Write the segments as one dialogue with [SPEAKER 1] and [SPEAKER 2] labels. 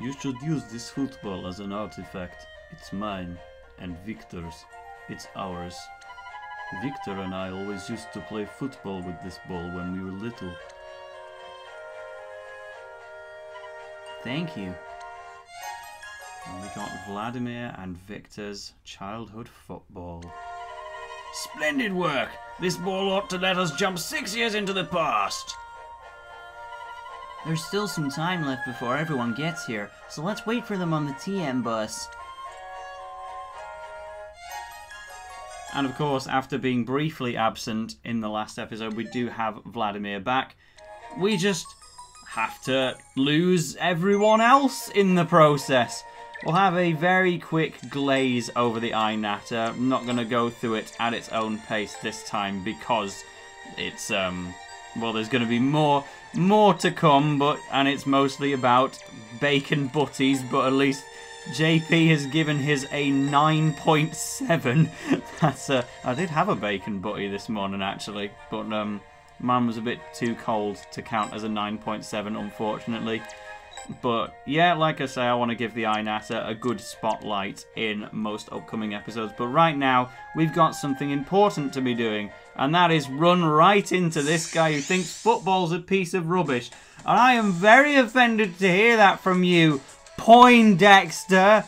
[SPEAKER 1] You should use this football as an artifact. It's mine, and Victor's. It's ours. Victor and I always used to play football with this ball when we were little.
[SPEAKER 2] Thank you.
[SPEAKER 1] And we got Vladimir and Victor's childhood football.
[SPEAKER 3] Splendid work! This ball ought to let us jump six years into the past.
[SPEAKER 2] There's still some time left before everyone gets here, so let's wait for them on the TM bus.
[SPEAKER 1] And of course, after being briefly absent in the last episode, we do have Vladimir back. We just have to lose everyone else in the process. We'll have a very quick glaze over the Inata. I'm not going to go through it at its own pace this time because it's, um, well, there's going to be more more to come, but and it's mostly about bacon butties, but at least JP has given his a 9.7. That's a, I did have a bacon butty this morning actually, but um, mine was a bit too cold to count as a 9.7, unfortunately. But yeah, like I say, I want to give the Inata a good spotlight in most upcoming episodes. But right now, we've got something important to be doing, and that is run right into this guy who thinks football's a piece of rubbish. And I am very offended to hear that from you, Poindexter.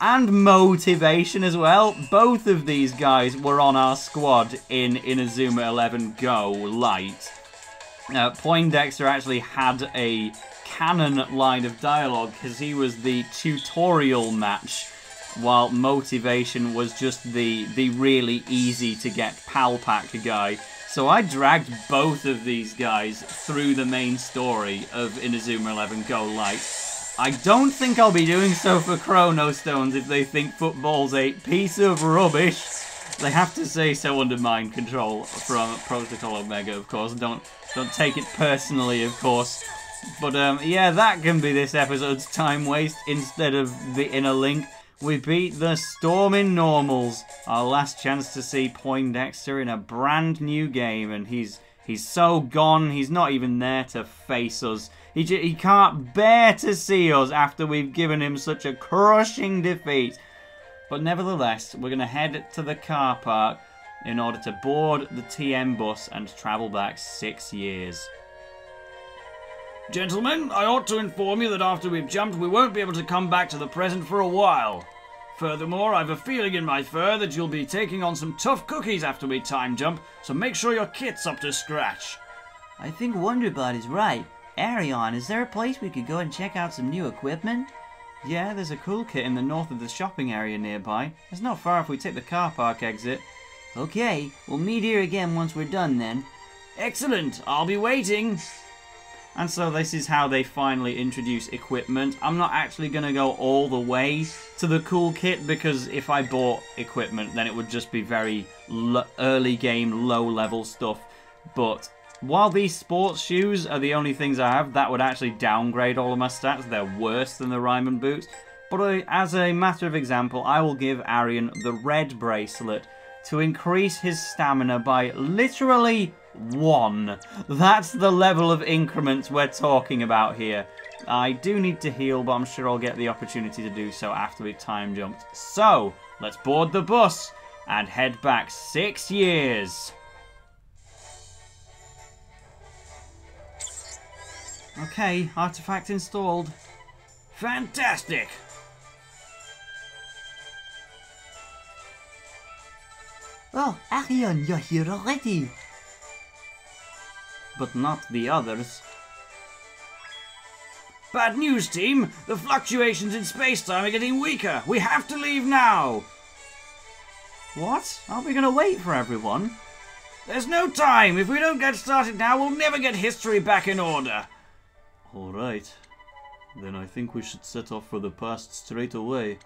[SPEAKER 1] And motivation as well. Both of these guys were on our squad in Inazuma 11 Go Light. Uh, Poindexter actually had a canon line of dialogue because he was the tutorial match while motivation was just the the really easy to get pal pack guy so I dragged both of these guys through the main story of Inazuma 11 Go Light. I don't think I'll be doing so for Chrono Stones if they think football's a piece of rubbish. They have to say so under mind control from Protocol Omega, of course. Don't don't take it personally, of course. But um, yeah, that can be this episode's time waste instead of the Inalink. We beat the Storming Normals. Our last chance to see Poindexter in a brand new game, and he's he's so gone. He's not even there to face us. He he can't bear to see us after we've given him such a crushing defeat. But nevertheless, we're going to head to the car park in order to board the TM bus and travel back six years.
[SPEAKER 3] Gentlemen, I ought to inform you that after we've jumped, we won't be able to come back to the present for a while. Furthermore, I've a feeling in my fur that you'll be taking on some tough cookies after we time jump, so make sure your kit's up to scratch.
[SPEAKER 2] I think Wonderbot is right. Arion, is there a place we could go and check out some new equipment?
[SPEAKER 1] Yeah, there's a cool kit in the north of the shopping area nearby. It's not far if we take the car park exit.
[SPEAKER 2] Okay, we'll meet here again once we're done then.
[SPEAKER 3] Excellent, I'll be waiting.
[SPEAKER 1] And so this is how they finally introduce equipment. I'm not actually going to go all the way to the cool kit because if I bought equipment then it would just be very early game, low level stuff. But while these sports shoes are the only things I have, that would actually downgrade all of my stats. They're worse than the Raimon boots. But as a matter of example, I will give Arion the red bracelet to increase his stamina by literally one. That's the level of increments we're talking about here. I do need to heal, but I'm sure I'll get the opportunity to do so after we've time jumped. So, let's board the bus and head back six years. Okay, artifact installed.
[SPEAKER 3] Fantastic!
[SPEAKER 2] Oh, Arion, you're here already
[SPEAKER 1] but not the others.
[SPEAKER 3] Bad news, team! The fluctuations in space-time are getting weaker! We have to leave now!
[SPEAKER 1] What? Aren't we going to wait for everyone?
[SPEAKER 3] There's no time! If we don't get started now, we'll never get history back in order!
[SPEAKER 1] Alright. Then I think we should set off for the past straight away.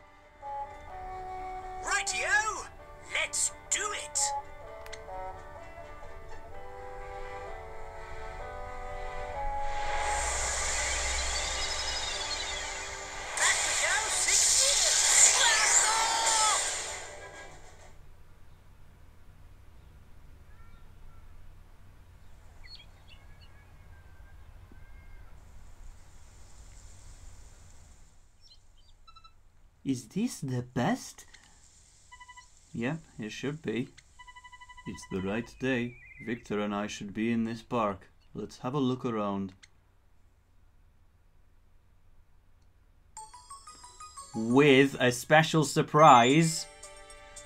[SPEAKER 2] Is this the best?
[SPEAKER 1] Yep, it should be. It's the right day. Victor and I should be in this park. Let's have a look around. With a special surprise,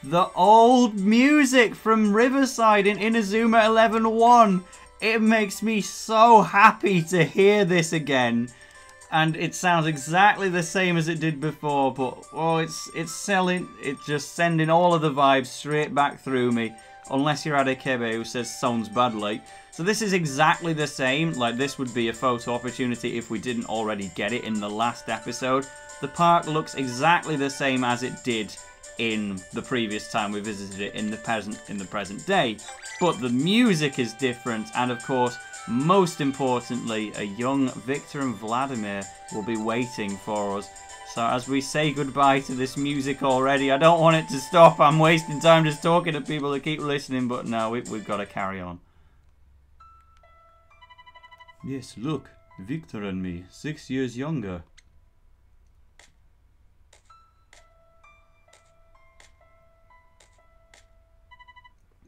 [SPEAKER 1] the old music from Riverside in Inazuma 11-1. It makes me so happy to hear this again. And it sounds exactly the same as it did before, but oh, it's it's selling, it's just sending all of the vibes straight back through me. Unless you're Adekebe who says sounds badly. So this is exactly the same, like this would be a photo opportunity if we didn't already get it in the last episode. The park looks exactly the same as it did in the previous time we visited it in the present in the present day. But the music is different and of course most importantly a young Victor and Vladimir will be waiting for us. So as we say goodbye to this music already, I don't want it to stop. I'm wasting time just talking to people that keep listening, but no, we, we've got to carry on. Yes, look, Victor and me, six years younger.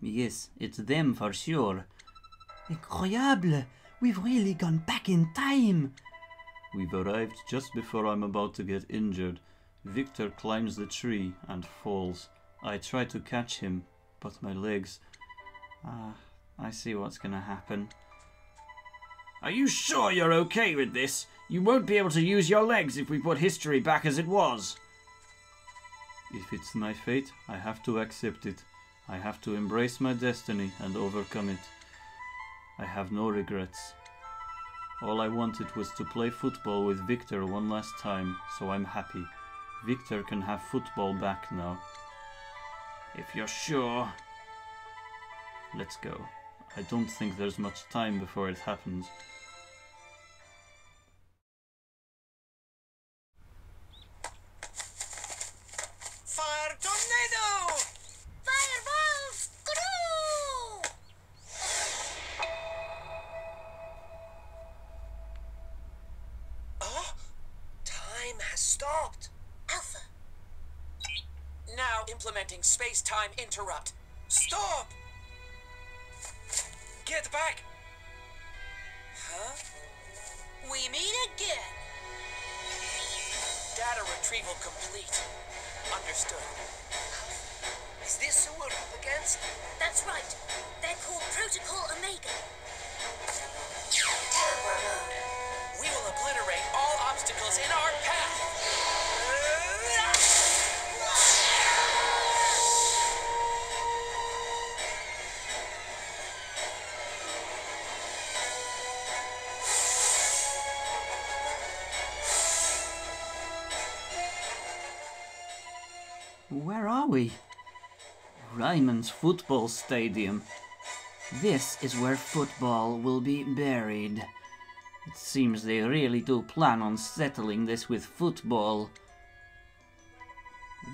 [SPEAKER 2] Yes, it's them for sure. Incroyable! We've really gone back in time!
[SPEAKER 1] We've arrived just before I'm about to get injured. Victor climbs the tree and falls. I try to catch him, but my legs... Ah, I see what's gonna happen.
[SPEAKER 3] Are you sure you're okay with this? You won't be able to use your legs if we put history back as it was.
[SPEAKER 1] If it's my fate, I have to accept it. I have to embrace my destiny and overcome it. I have no regrets. All I wanted was to play football with Victor one last time, so I'm happy. Victor can have football back now.
[SPEAKER 3] If you're sure.
[SPEAKER 1] Let's go. I don't think there's much time before it happens.
[SPEAKER 4] Has stopped.
[SPEAKER 5] Alpha,
[SPEAKER 4] Now implementing space-time interrupt. Stop! Get back! Huh?
[SPEAKER 5] we meet again.
[SPEAKER 4] Data retrieval complete. Understood. Is this who we're up against?
[SPEAKER 5] That's right. They're called Protocol Omega.
[SPEAKER 4] We will obliterate all obstacles in our path.
[SPEAKER 2] Are we? Raimon's football stadium. This is where football will be buried. It seems they really do plan on settling this with football.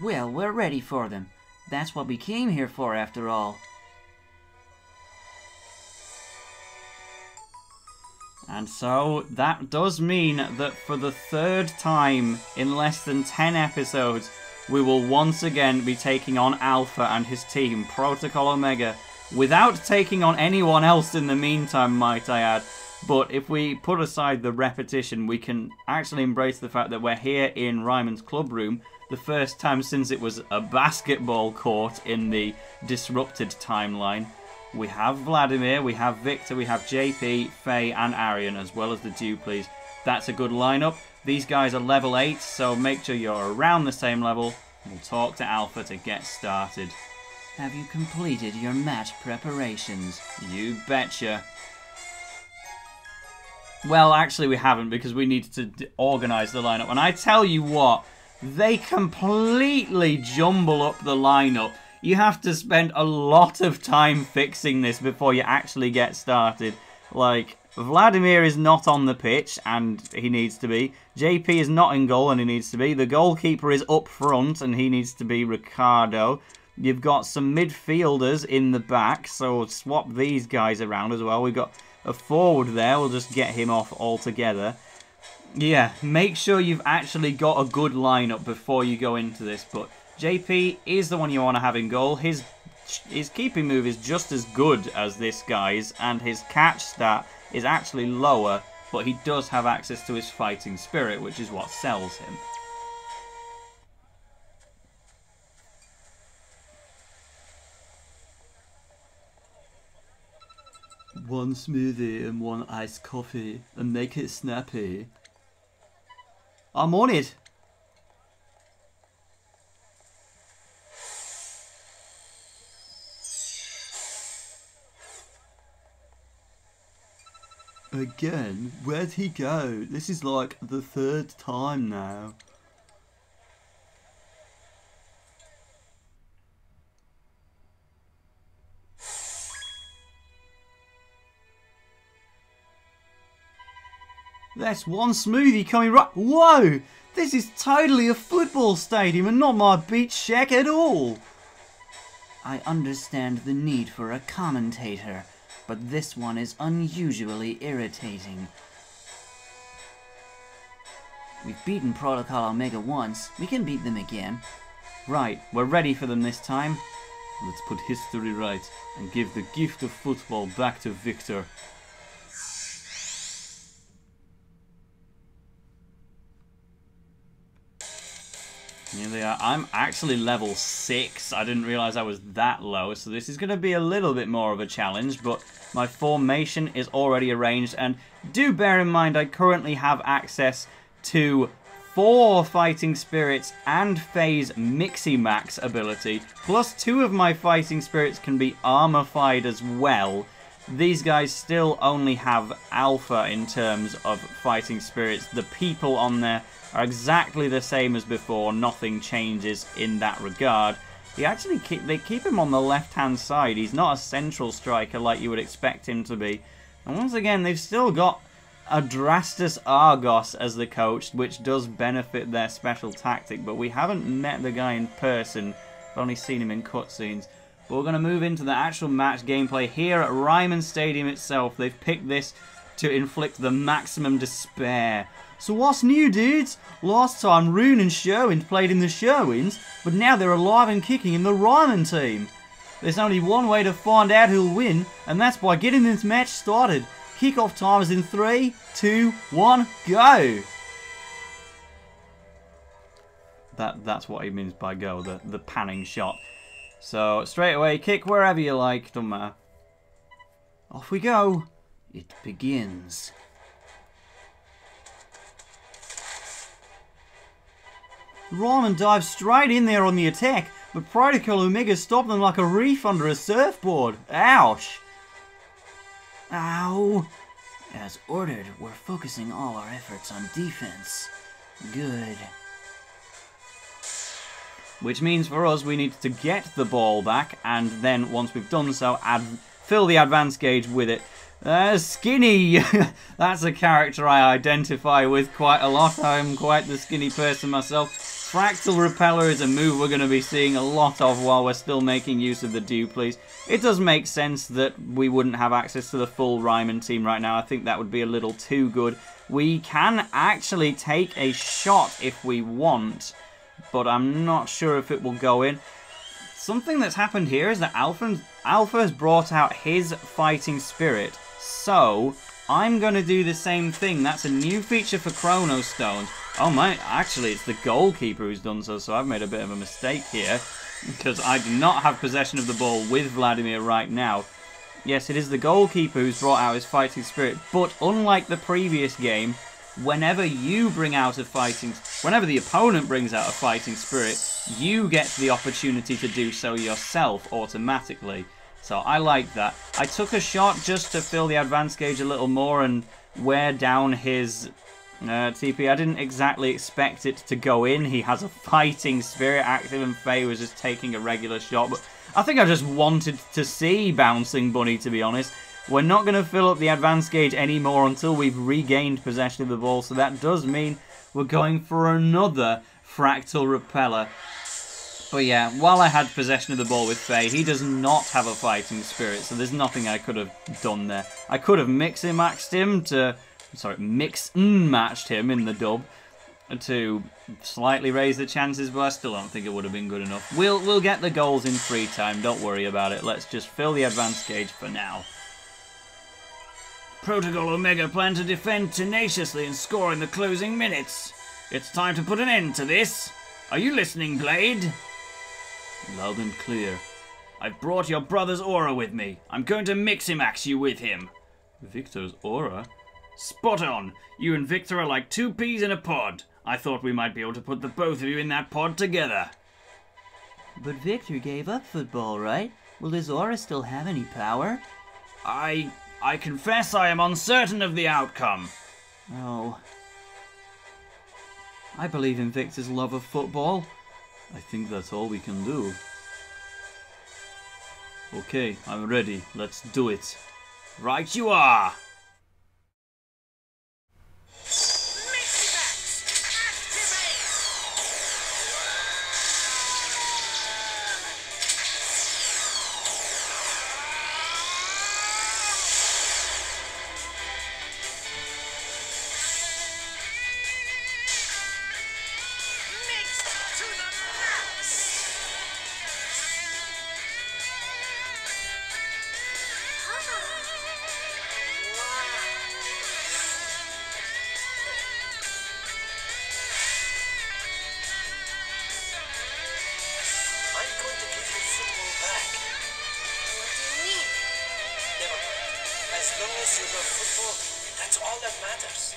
[SPEAKER 2] Well, we're ready for them. That's what we came here for after all.
[SPEAKER 1] And so that does mean that for the third time in less than 10 episodes, we will once again be taking on Alpha and his team, Protocol Omega, without taking on anyone else in the meantime, might I add. But if we put aside the repetition, we can actually embrace the fact that we're here in Raimon's club room, the first time since it was a basketball court in the disrupted timeline. We have Vladimir, we have Victor, we have JP, Fei, and Arion, as well as the Duplies. That's a good lineup. These guys are level 8, so make sure you're around the same level. We'll talk to Alpha to get started.
[SPEAKER 2] Have you completed your match preparations?
[SPEAKER 1] You betcha. Well, actually, we haven't because we needed to organise the lineup. And I tell you what, they completely jumble up the lineup. You have to spend a lot of time fixing this before you actually get started. Like, Vladimir is not on the pitch, and he needs to be. JP is not in goal, and he needs to be. The goalkeeper is up front, and he needs to be Riccardo. You've got some midfielders in the back, so swap these guys around as well. We've got a forward there. We'll just get him off altogether. Yeah, make sure you've actually got a good lineup before you go into this. But JP is the one you want to have in goal. His his keeping move is just as good as this guy's, and his catch stat is actually lower, but he does have access to his fighting spirit, which is what sells him. One smoothie and one iced coffee, and make it snappy. I'm on it. Again? Where'd he go? This is like the third time now. That's one smoothie coming right. Whoa! This is totally a football stadium and not my beach shack at all.
[SPEAKER 2] I understand the need for a commentator, but this one is unusually irritating. We've beaten Protocol Omega once, we can beat them again.
[SPEAKER 1] Right, we're ready for them this time. Let's put history right and give the gift of football back to Victor. Here they are. I'm actually level 6. I didn't realize I was that low, so this is going to be a little bit more of a challenge, but my formation is already arranged, and do bear in mind I currently have access to four fighting spirits and Fei's Mixi Max ability, plus two of my fighting spirits can be armorified as well. These guys still only have alpha in terms of fighting spirits. The people on there are exactly the same as before. Nothing changes in that regard. He actually keep, they keep him on the left-hand side. He's not a central striker like you would expect him to be. And once again, they've still got Adrastus Argos as the coach, which does benefit their special tactic, but we haven't met the guy in person. We've only seen him in cutscenes. But we're going to move into the actual match gameplay here at Raimon Stadium itself. They've picked this to inflict the maximum despair. So what's new, dudes? Last time Rune and Sherwind played in the Sherwinds, but now they're alive and kicking in the Raimon team. There's only one way to find out who'll win, and that's by getting this match started. Kickoff time is in three, two, one, go! That That's what he means by go, the, the panning shot. So, straight away, kick wherever you like, doesn't matter. Off we go.
[SPEAKER 2] It begins.
[SPEAKER 1] Raimon dives straight in there on the attack, but Protocol Omega stopped them like a reef under a surfboard. Ouch!
[SPEAKER 2] Ow! As ordered, we're focusing all our efforts on defense. Good.
[SPEAKER 1] Which means for us, we need to get the ball back, and then once we've done so, fill the advance gauge with it. Uh, skinny! That's a character I identify with quite a lot. I'm quite the skinny person myself. Fractal Repeller is a move we're going to be seeing a lot of while we're still making use of the Duplies. It does make sense that we wouldn't have access to the full Raimon team right now. I think that would be a little too good. We can actually take a shot if we want, but I'm not sure if it will go in. Something that's happened here is that Alpha, Alpha has brought out his fighting spirit, so I'm going to do the same thing. That's a new feature for Chrono Stones. Oh my, actually it's the goalkeeper who's done so, so I've made a bit of a mistake here. Because I do not have possession of the ball with Vladimir right now. Yes, it is the goalkeeper who's brought out his fighting spirit, but unlike the previous game, whenever you bring out a fighting... Whenever the opponent brings out a fighting spirit, you get the opportunity to do so yourself automatically. So I like that. I took a shot just to fill the advance gauge a little more and wear down his uh, TP, I didn't exactly expect it to go in. He has a fighting spirit active and Fei was just taking a regular shot. But I think I just wanted to see Bouncing Bunny, to be honest. We're not going to fill up the advance gauge anymore until we've regained possession of the ball. So that does mean we're going for another Fractal Repeller. But yeah, while I had possession of the ball with Fei, he does not have a fighting spirit. So there's nothing I could have done there. I could have mixed and maxed him to sorry, mix and matched him in the dub to slightly raise the chances, but I still don't think it would have been good enough. We'll we'll get the goals in free time. Don't worry about it. Let's just fill the advanced gauge for now.
[SPEAKER 3] Protocol Omega plan to defend tenaciously and score in the closing minutes. It's time to put an end to this. Are you listening, Blade?
[SPEAKER 1] Loud and clear.
[SPEAKER 3] I've brought your brother's aura with me. I'm going to mix him axe you with him.
[SPEAKER 1] Victor's aura.
[SPEAKER 3] Spot on. You and Victor are like two peas in a pod. I thought we might be able to put the both of you in that pod together.
[SPEAKER 2] But Victor gave up football, right? Will his aura still have any power?
[SPEAKER 3] I I confess I am uncertain of the outcome.
[SPEAKER 2] Oh,
[SPEAKER 1] I believe in Victor's love of football. I think that's all we can do. Okay, I'm ready. Let's do it.
[SPEAKER 3] Right you are.
[SPEAKER 4] Football, that's all that matters.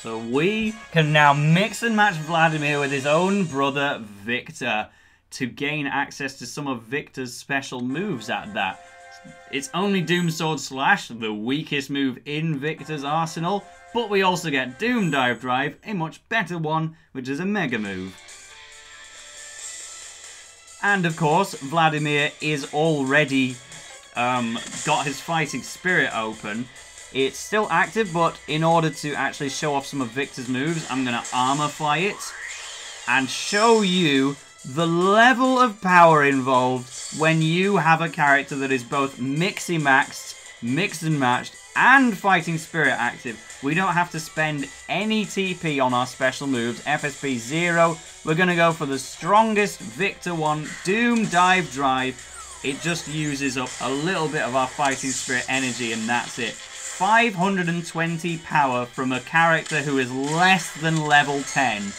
[SPEAKER 1] So we can now mix and match Vladimir with his own brother Victor to gain access to some of Victor's special moves at that. It's only Doom Sword Slash, the weakest move in Victor's arsenal, but we also get Doom Dive Drive, a much better one, which is a mega move. And of course, Vladimir is already um, got his fighting spirit open. It's still active, but in order to actually show off some of Victor's moves, I'm going to armorify it and show you the level of power involved when you have a character that is both mixy maxed, mixed and matched, and fighting spirit active. We don't have to spend any TP on our special moves. FSP 0. We're going to go for the strongest Victor one, Doom Dive Drive. It just uses up a little bit of our fighting spirit energy, and that's it. 520 power from a character who is less than level 10.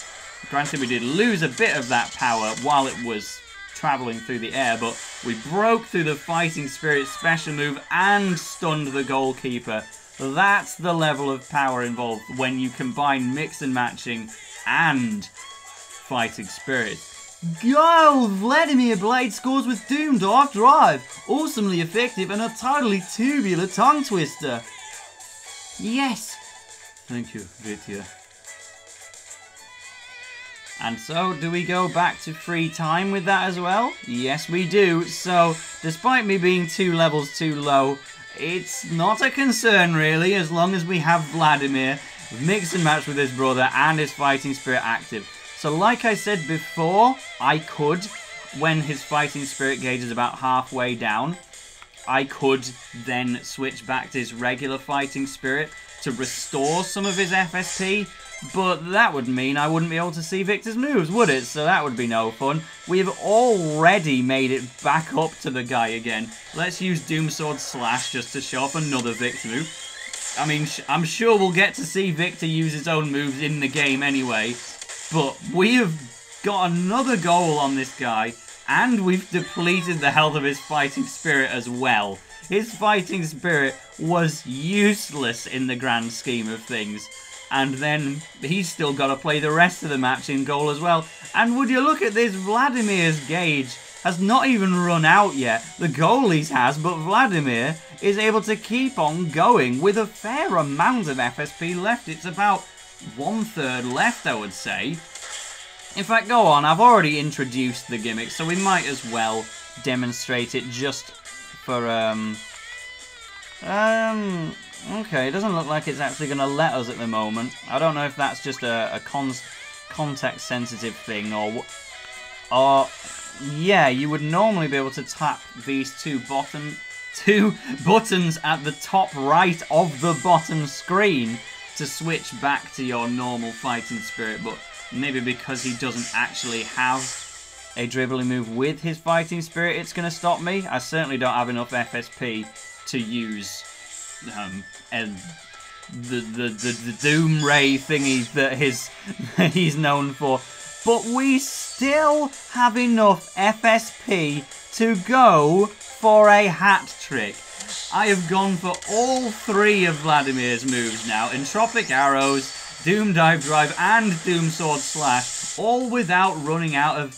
[SPEAKER 1] Granted, we did lose a bit of that power while it was traveling through the air, but we broke through the Fighting Spirit special move and stunned the goalkeeper. That's the level of power involved when you combine mix and matching and Fighting Spirit.
[SPEAKER 2] Go! Vladimir Blade scores with Doom Dark Drive. Awesomely effective and a totally tubular tongue twister. Yes!
[SPEAKER 1] Thank you, Vitya. And so, do we go back to free time with that as well? Yes, we do. So, despite me being two levels too low, it's not a concern really, as long as we have Vladimir mix and match with his brother and his fighting spirit active. So, like I said before, I could, when his fighting spirit gauge is about halfway down, I could then switch back to his regular fighting spirit to restore some of his FSP, but that would mean I wouldn't be able to see Victor's moves, would it? So that would be no fun. We've already made it back up to the guy again. Let's use Doom Sword Slash just to show off another Victor move. I mean, I'm sure we'll get to see Victor use his own moves in the game anyway, but we have got another goal on this guy, and we've depleted the health of his fighting spirit as well. His fighting spirit was useless in the grand scheme of things. And then he's still got to play the rest of the match in goal as well. And would you look at this, Vladimir's gauge has not even run out yet. The goalies has, but Vladimir is able to keep on going with a fair amount of FSP left. It's about one third left, I would say. In fact, go on, I've already introduced the gimmick, so we might as well demonstrate it just for, um... Um... Okay, it doesn't look like it's actually going to let us at the moment. I don't know if that's just a, a cons context sensitive thing, or or yeah, you would normally be able to tap these two bottom two buttons at the top right of the bottom screen to switch back to your normal fighting spirit, but maybe because he doesn't actually have a dribbling move with his fighting spirit, it's going to stop me. I certainly don't have enough FSP to use um, and the, the, the, the Doom Ray thingy that his, he's known for. But we still have enough FSP to go for a hat trick. I have gone for all three of Vladimir's moves now. Entropic Arrows, Doom Dive Drive, and Doom Sword Slash. All without running out of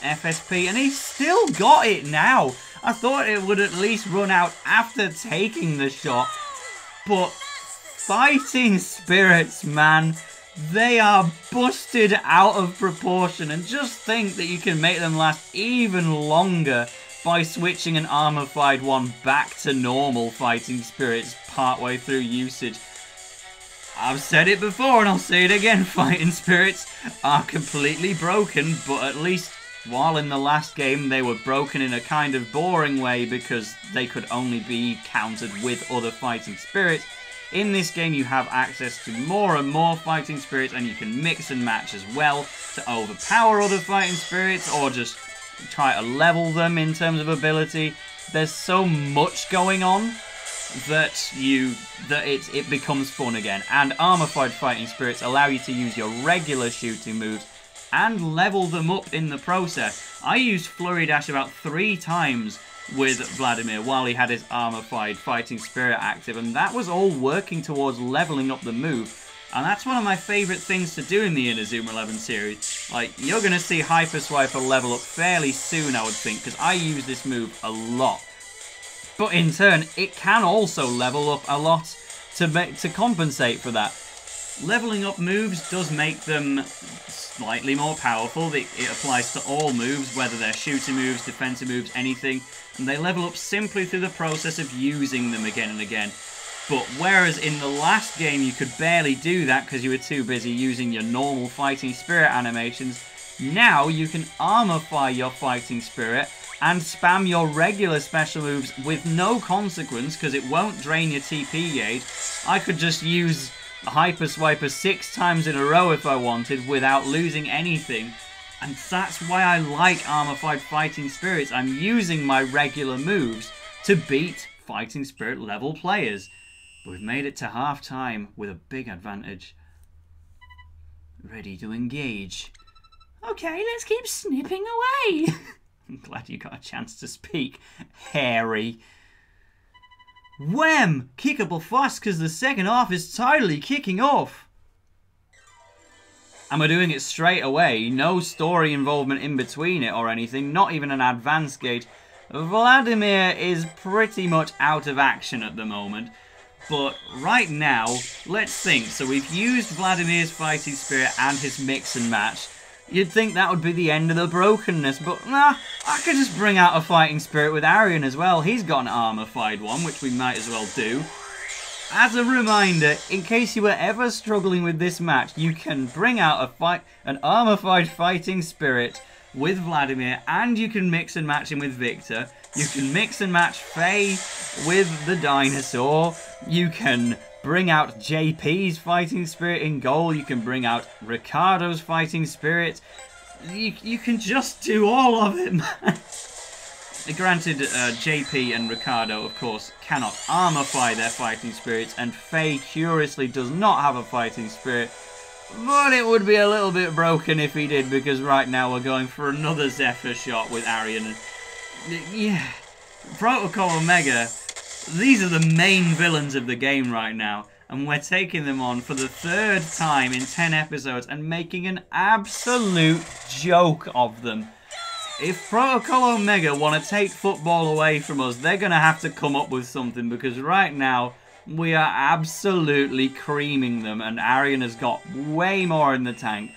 [SPEAKER 1] FSP. And he's still got it now. I thought it would at least run out after taking the shot. But fighting spirits, man, they are busted out of proportion. And just think that you can make them last even longer by switching an armorified one back to normal fighting spirits partway through usage. I've said it before and I'll say it again, fighting spirits are completely broken, but at least while in the last game they were broken in a kind of boring way because they could only be countered with other fighting spirits, in this game you have access to more and more fighting spirits and you can mix and match as well to overpower other fighting spirits or just try to level them in terms of ability. There's so much going on that you that it it becomes fun again. And armorified fighting spirits allow you to use your regular shooting moves and level them up in the process. I used Flurry Dash about three times with Vladimir while he had his armorified fighting spirit active, and that was all working towards leveling up the move. And that's one of my favourite things to do in the Inazuma 11 series. Like, you're going to see Hyper Swiper level up fairly soon, I would think, because I use this move a lot. But in turn, it can also level up a lot to make, to compensate for that. Leveling up moves does make them slightly more powerful. It, it applies to all moves, whether they're shooting moves, defensive moves, anything. And they level up simply through the process of using them again and again. But whereas in the last game you could barely do that because you were too busy using your normal fighting spirit animations, now you can armorify your fighting spirit and spam your regular special moves with no consequence because it won't drain your TP gauge. I could just use Hyper Swiper six times in a row if I wanted without losing anything. And that's why I like Armorified Fighting Spirits. I'm using my regular moves to beat Fighting Spirit level players. But we've made it to half time with a big advantage. Ready to engage. Okay, let's keep snipping away. I'm glad you got a chance to speak, Harry. Wham! Kickable fast because the second half is totally kicking off. And we're doing it straight away. No story involvement in between it or anything. Not even an advanced gauge. Vladimir is pretty much out of action at the moment. But right now, let's think. So we've used Vladimir's fighting spirit and his mix and match. You'd think that would be the end of the brokenness, but nah, I could just bring out a fighting spirit with Arion as well. He's got an armorified one, which we might as well do. As a reminder, in case you were ever struggling with this match, you can bring out a fight, an armorified fighting spirit with Vladimir, and you can mix and match him with Victor. You can mix and match Fei with the dinosaur. You can bring out JP's fighting spirit in goal. You can bring out Riccardo's fighting spirit. You, you can just do all of it, man. Granted, uh, JP and Riccardo, of course, cannot armorify their fighting spirits, and Fei curiously does not have a fighting spirit. But it would be a little bit broken if he did, because right now we're going for another Zephyr shot with Arion. Yeah. Protocol Omega, these are the main villains of the game right now. And we're taking them on for the third time in 10 episodes and making an absolute joke of them. If Protocol Omega want to take football away from us, they're going to have to come up with something because right now we are absolutely creaming them and Arion has got way more in the tank.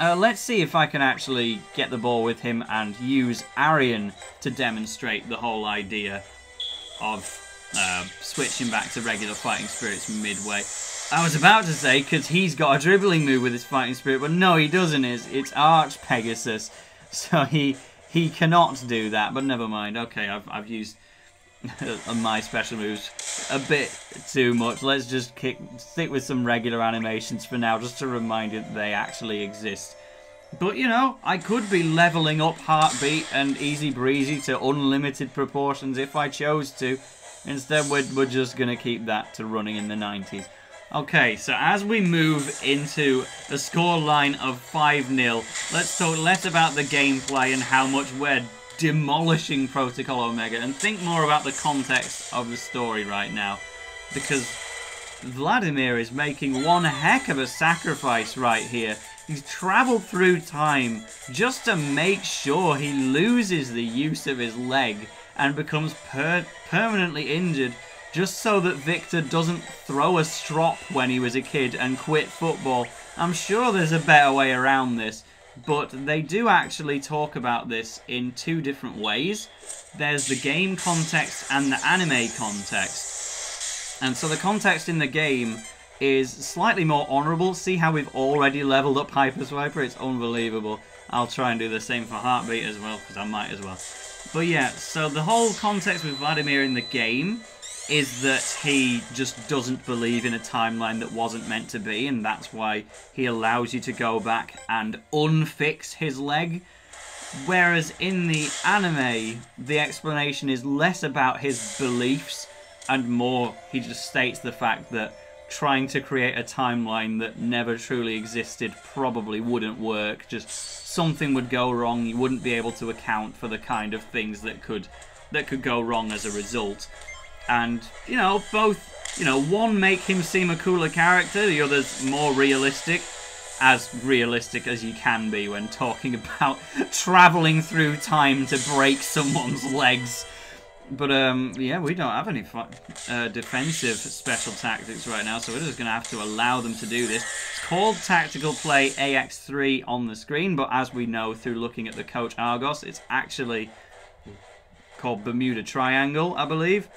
[SPEAKER 1] Uh, let's see if I can actually get the ball with him and use Arion to demonstrate the whole idea of uh, switching back to regular fighting spirits midway. I was about to say because he's got a dribbling move with his fighting spirit, but no, he doesn't. It's, it's Arch Pegasus, so he he cannot do that. But never mind. Okay, I've I've used my special moves a bit too much. Let's just kick stick with some regular animations for now, just to remind you that they actually exist. But you know, I could be leveling up Heartbeat and Easy Breezy to unlimited proportions if I chose to. Instead, we're, we're just going to keep that to running in the 90s. Okay, so as we move into a score line of 5-0, let's talk less about the gameplay and how much we're demolishing Protocol Omega and think more about the context of the story right now. Because Vladimir is making one heck of a sacrifice right here. He's travelled through time just to make sure he loses the use of his leg and becomes per permanently injured just so that Victor doesn't throw a strop when he was a kid and quit football. I'm sure there's a better way around this, but they do actually talk about this in two different ways. There's the game context and the anime context. And so the context in the game is slightly more honourable. See how we've already leveled up Hyper Swiper? It's unbelievable. I'll try and do the same for Heartbeat as well, because I might as well. But yeah, so the whole context with Vladimir in the game is that he just doesn't believe in a timeline that wasn't meant to be, and that's why he allows you to go back and unfix his leg. Whereas in the anime, the explanation is less about his beliefs and more he just states the fact that trying to create a timeline that never truly existed probably wouldn't work. Just something would go wrong. You wouldn't be able to account for the kind of things that could that could go wrong as a result. And you know, both you know, one make him seem a cooler character, the other's more realistic. As realistic as you can be when talking about traveling through time to break someone's legs. But um, yeah, we don't have any uh, defensive special tactics right now, so we're just going to have to allow them to do this. It's called Tactical Play AX3 on the screen, but as we know through looking at the Coach Argos, it's actually called Bermuda Triangle, I believe.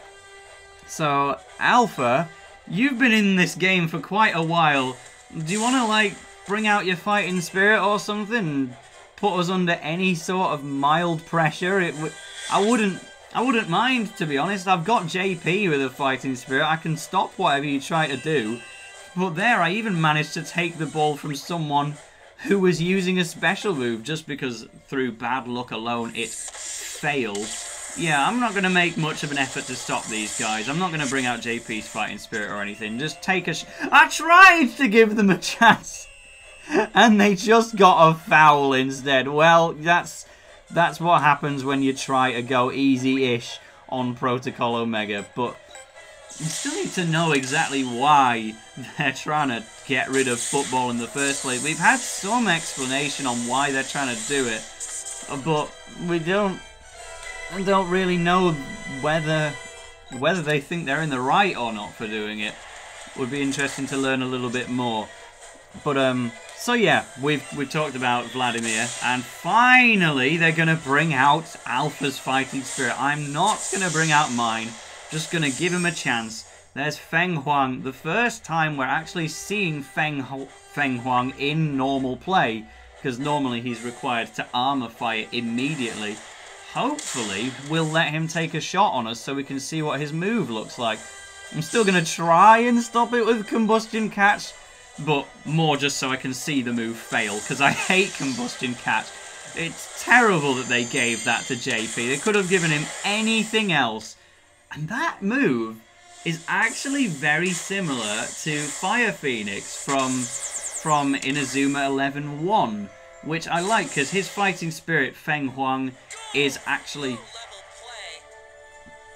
[SPEAKER 1] So, Alpha, you've been in this game for quite a while. Do you want to, like, bring out your fighting spirit or something? Put us under any sort of mild pressure? It w I wouldn't I wouldn't mind, to be honest. I've got JP with a fighting spirit. I can stop whatever you try to do. But there, I even managed to take the ball from someone who was using a special move just because through bad luck alone it failed. Yeah, I'm not going to make much of an effort to stop these guys. I'm not going to bring out JP's fighting spirit or anything. Just take a... I tried to give them a chance! and they just got a foul instead. Well, that's that's what happens when you try to go easy-ish on Protocol Omega, but you still need to know exactly why they're trying to get rid of football in the first place. We've had some explanation on why they're trying to do it, but we don't don't really know whether whether they think they're in the right or not for doing it. Would be interesting to learn a little bit more. But um so yeah, we've we talked about Vladimir, and finally they're gonna bring out Alpha's fighting spirit. I'm not gonna bring out mine, just gonna give him a chance. There's Feng Huang, the first time we're actually seeing Feng, Feng Huang in normal play, because normally he's required to armorify immediately. Hopefully, we'll let him take a shot on us so we can see what his move looks like. I'm still to try and stop it with Combustion Catch, but more just so I can see the move fail, because I hate Combustion Catch. It's terrible that they gave that to JP. They could have given him anything else. And that move is actually very similar to Fire Phoenix from, from Inazuma 11-1, which I like, because his fighting spirit, Feng Huang, is actually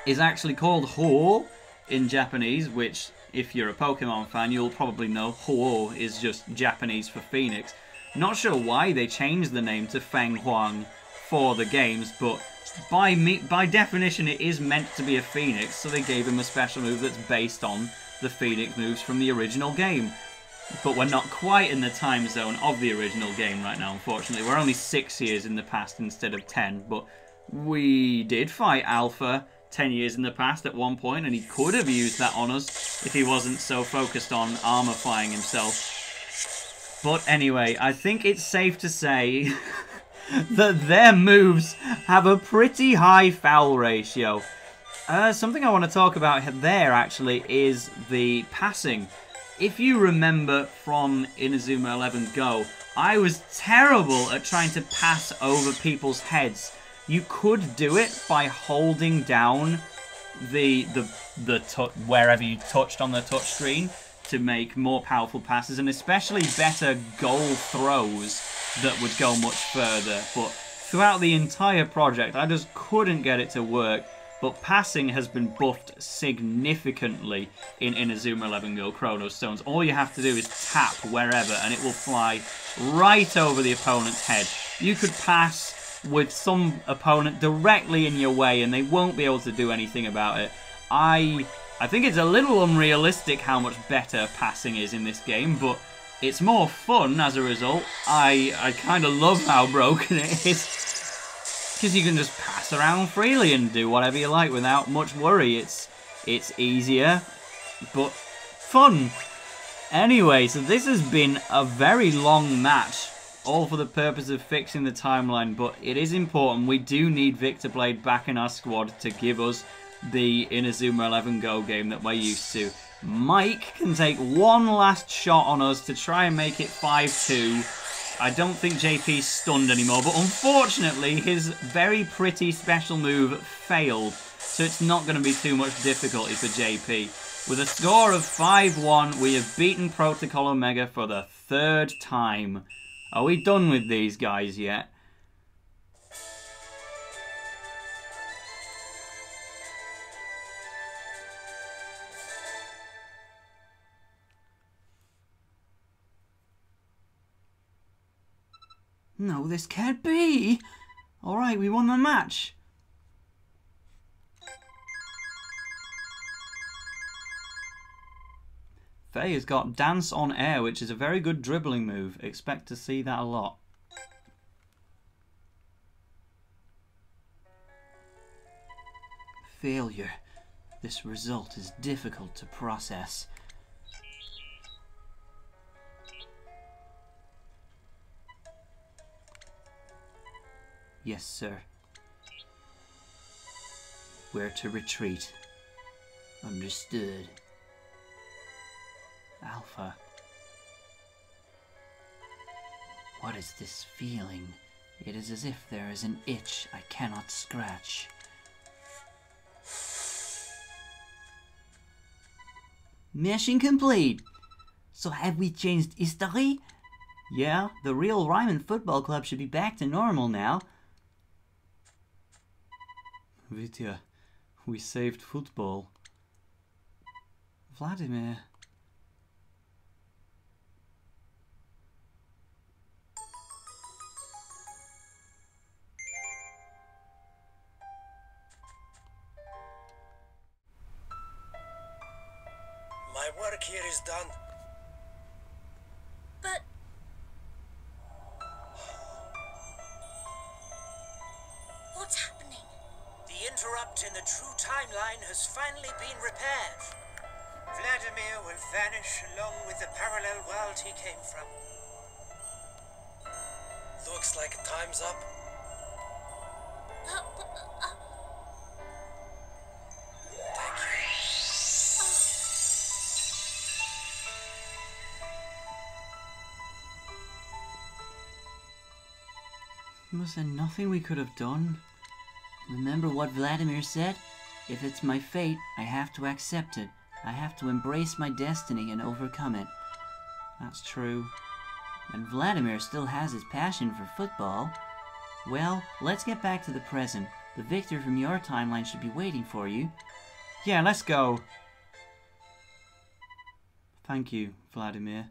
[SPEAKER 1] is actually called Ho in Japanese, which if you're a Pokemon fan, you'll probably know Ho-Oh is just Japanese for Phoenix. Not sure why they changed the name to Feng Huang for the games, but by me, by definition it is meant to be a Phoenix, so they gave him a special move that's based on the Phoenix moves from the original game. But we're not quite in the time zone of the original game right now, unfortunately. We're only six years in the past instead of ten, but we did fight Alpha 10 years in the past at one point, and he could have used that on us if he wasn't so focused on armorifying himself. But anyway, I think it's safe to say that their moves have a pretty high foul ratio. Uh, something I want to talk about there actually is the passing. If you remember from Inazuma 11 Go, I was terrible at trying to pass over people's heads. You could do it by holding down the the the wherever you touched on the touch screen to make more powerful passes and especially better goal throws that would go much further. But throughout the entire project, I just couldn't get it to work. But passing has been buffed significantly in Inazuma 11 Go Chrono Stones. All you have to do is tap wherever and it will fly right over the opponent's head. You could pass with some opponent directly in your way and they won't be able to do anything about it. I I think it's a little unrealistic how much better passing is in this game, but it's more fun as a result. I I kind of love how broken it is. Because you can just pass around freely and do whatever you like without much worry. It's it's easier, but fun. Anyway, so this has been a very long match, all for the purpose of fixing the timeline, but it is important. We do need Victor Blade back in our squad to give us the Inazuma 11 Go game that we're used to. Mike can take one last shot on us to try and make it 5-2. I don't think JP's stunned anymore, but unfortunately his very pretty special move failed, so it's not going to be too much difficulty for JP. With a score of 5-1, we have beaten Protocol Omega for the third time. Are we done with these guys yet? No, this can't be! Alright, we won the match. Fei has got Dance on Air, which is a very good dribbling move. Expect to see that a lot. Failure. This result is difficult to process. Yes, sir. Where to retreat. Understood. Alpha. What is this feeling? It is as if there is an itch I cannot scratch. Mission complete! So have we changed history? Yeah, the real Raimon Football Club should be back to normal now. Vitya, we saved football. Vladimir.
[SPEAKER 2] Was there nothing we could have done? Remember what Vladimir said? If it's my fate, I have to accept it. I have to embrace my destiny and overcome it. That's true. And Vladimir still has his passion for football. Well, let's get back to the present. The victor from your timeline should be waiting for you.
[SPEAKER 1] Yeah, let's go. Thank you, Vladimir.